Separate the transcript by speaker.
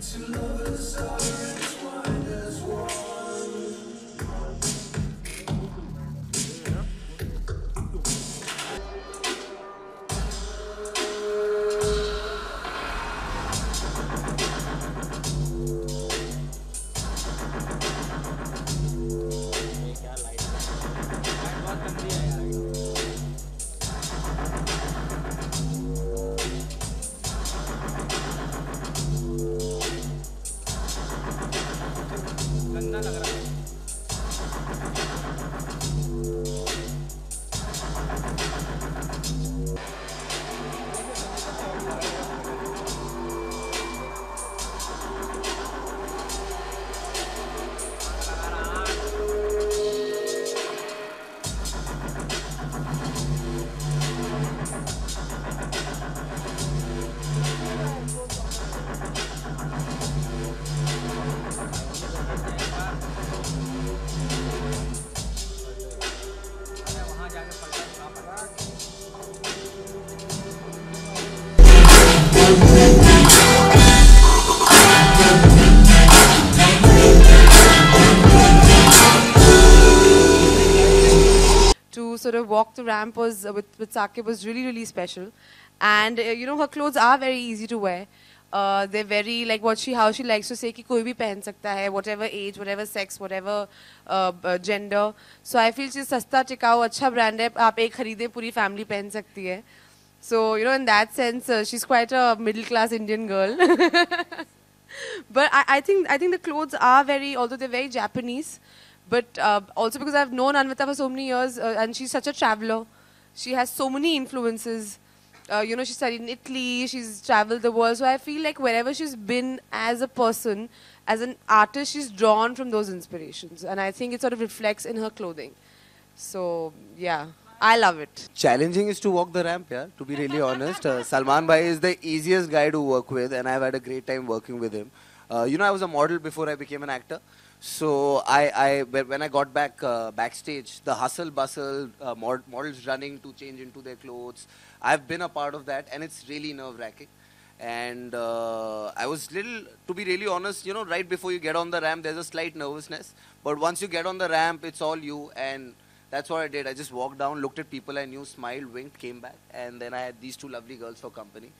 Speaker 1: to. to sort of walk the ramp was, uh, with, with Saqib was really, really special. And, uh, you know, her clothes are very easy to wear. Uh, they're very, like what she, how she likes to say, ki koi bhi pehen sakta hai, whatever age, whatever sex, whatever uh, gender. So I feel she's sasta, tikao, acha brand hai, aap ek kharide, puri family pehen sakti hai. So, you know, in that sense, uh, she's quite a middle-class Indian girl. but I, I, think I think the clothes are very although they're very Japanese, but uh, also because I've known Anvita for so many years uh, and she's such a traveler she has so many influences uh, you know, she studied in Italy, she's traveled the world. So I feel like wherever she's been as a person, as an artist, she's drawn from those inspirations. And I think it sort of reflects in her clothing. So, yeah, I love it.
Speaker 2: Challenging is to walk the ramp, yeah, to be really honest. Uh, Salman Bhai is the easiest guy to work with, and I've had a great time working with him. Uh, you know, I was a model before I became an actor. So I, I when I got back uh, backstage, the hustle bustle, uh, mod- models running to change into their clothes, I've been a part of that, and it's really nerve wracking. And uh, I was little, to be really honest, you know, right before you get on the ramp, there's a slight nervousness. But once you get on the ramp, it's all you, and that's what I did. I just walked down, looked at people I knew, smiled, winked, came back, and then I had these two lovely girls for company.